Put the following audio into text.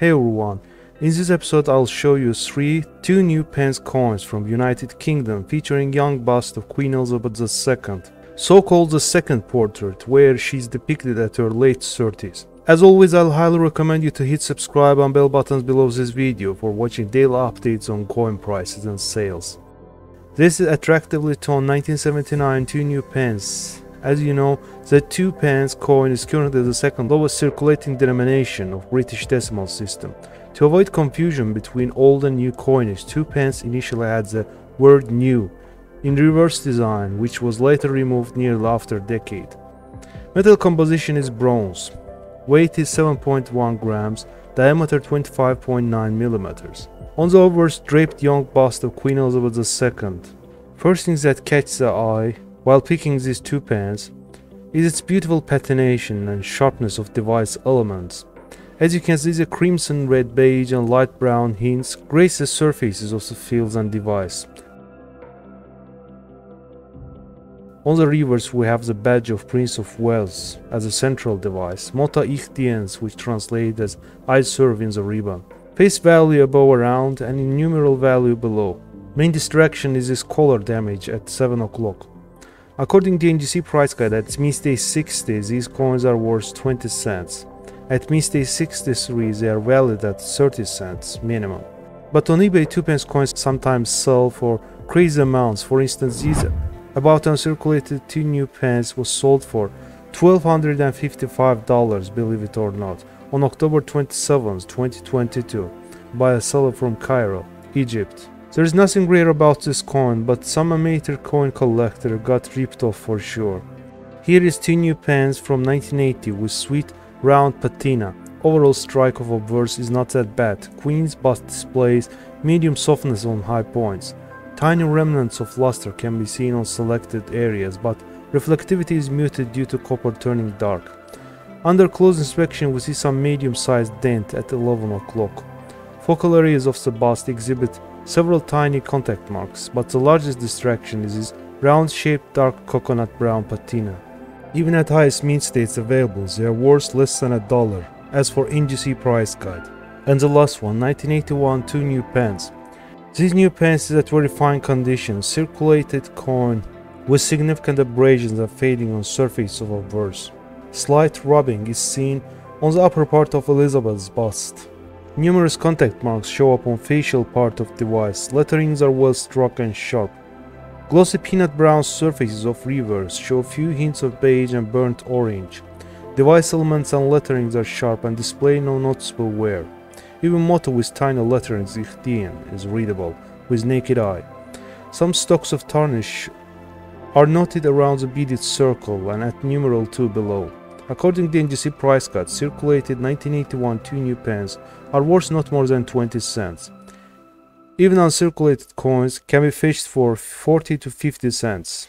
Hey everyone, in this episode I'll show you 3 2 new pence coins from United Kingdom featuring young bust of Queen Elizabeth II, so called the second portrait where she's depicted at her late 30s. As always I'll highly recommend you to hit subscribe and bell buttons below this video for watching daily updates on coin prices and sales. This is attractively toned 1979 2 new pence as you know, the 2 pence coin is currently the second lowest circulating denomination of British decimal system. To avoid confusion between old and new coinage, 2 pence initially had the word new in reverse design, which was later removed nearly after a decade. Metal composition is bronze. Weight is 7.1 grams, diameter 25.9 millimeters. On the obverse draped young bust of Queen Elizabeth II. First things that catch the eye while picking these two pence is its beautiful patination and sharpness of device elements. As you can see the crimson, red, beige and light brown hints grace the surfaces of the fields and device. On the reverse we have the badge of Prince of Wales as a central device, Mota Ich which translates as I serve in the ribbon. Face value above around and in numeral value below. Main distraction is this color damage at 7 o'clock. According to the NGC price guide at Day 60 these coins are worth 20 cents. At Day 63 they are valued at 30 cents minimum. But on eBay 2 pence coins sometimes sell for crazy amounts. For instance these about uncirculated 2 new pence was sold for $1255 believe it or not on October 27, 2022 by a seller from Cairo, Egypt. There is nothing rare about this coin, but some amateur coin collector got ripped off for sure. Here is two new pence from 1980 with sweet round patina. Overall strike of obverse is not that bad. Queen's bust displays medium softness on high points. Tiny remnants of luster can be seen on selected areas, but reflectivity is muted due to copper turning dark. Under close inspection we see some medium-sized dent at 11 o'clock. Focal areas of the bust exhibit several tiny contact marks, but the largest distraction is his round-shaped dark coconut brown patina. Even at highest mint states available, they are worth less than a dollar, as for NGC price guide. And the last one, 1981 two new pence. These new pence is at very fine condition, circulated coin with significant abrasions and fading on surface of obverse. Slight rubbing is seen on the upper part of Elizabeth's bust. Numerous contact marks show up on facial part of device, letterings are well struck and sharp. Glossy peanut brown surfaces of reverse show few hints of beige and burnt orange. Device elements and letterings are sharp and display no noticeable wear. Even motto with tiny letterings Ich Dien is readable with naked eye. Some stocks of tarnish are noted around the beaded circle and at numeral 2 below. According to the NGC price cut, circulated 1981 two new pence are worth not more than 20 cents. Even uncirculated coins can be fetched for 40 to 50 cents.